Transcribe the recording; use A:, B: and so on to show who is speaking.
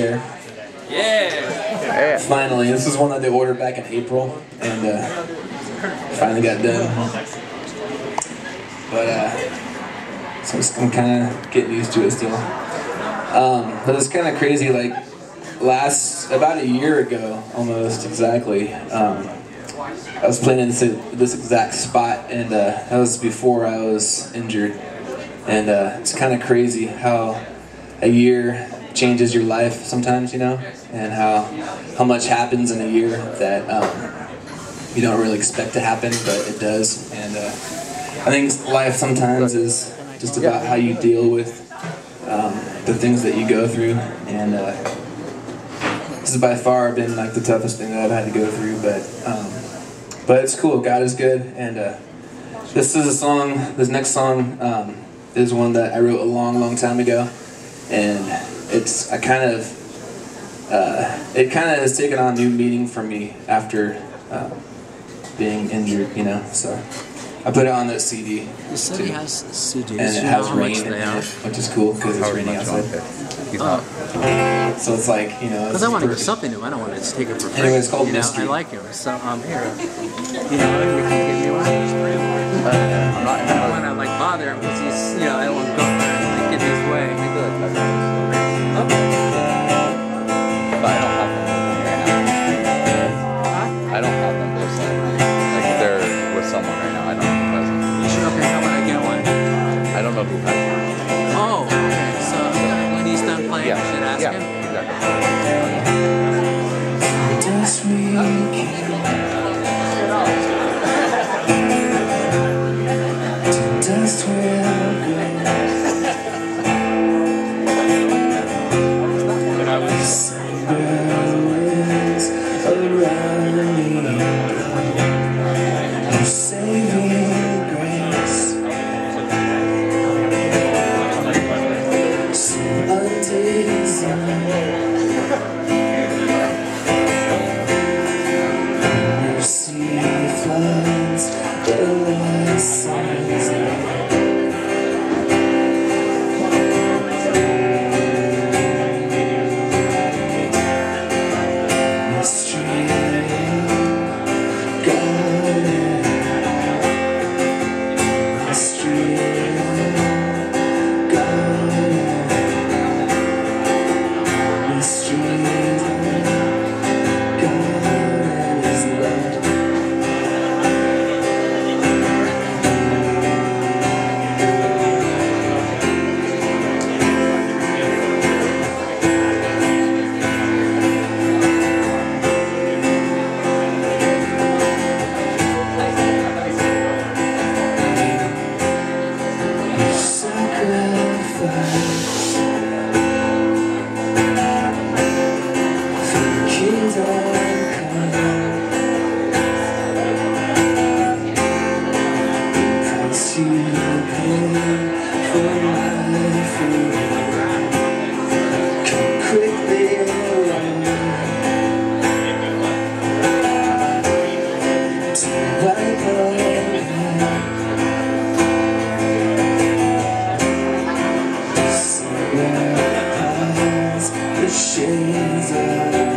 A: here.
B: Yeah.
A: Finally, this is one that they ordered back in April, and uh, finally got done. But uh, so I'm kind of getting used to it still. Um, but it's kind of crazy. Like last about a year ago, almost exactly. Um, I was playing in this, this exact spot, and uh, that was before I was injured. And uh, it's kind of crazy how a year changes your life sometimes, you know, and how how much happens in a year that um, you don't really expect to happen, but it does. And uh, I think life sometimes is just about how you deal with um, the things that you go through, and uh, this has by far been like the toughest thing that I've had to go through, but um, but it's cool. God is good, and uh, this is a song. This next song um, is one that I wrote a long, long time ago, and it's I kind of uh, it kind of has taken on new meaning for me after uh, being injured, you know. So I put it on this CD,
C: You said
A: too.
C: has CDs.
A: and it has rain in
C: they are?
A: it, which is cool because it's raining outside.
B: He's not.
A: So it's like you know.
C: Because I want to get
A: perfect.
C: something new. I don't want to take it for free.
A: Anyway, it's called
C: you know,
A: Mystery.
C: I like him. So um, here, you know, you can give me one.
B: I'm not.
C: I don't want to like bother him because he's, you know, I don't want to go
B: I
A: The shades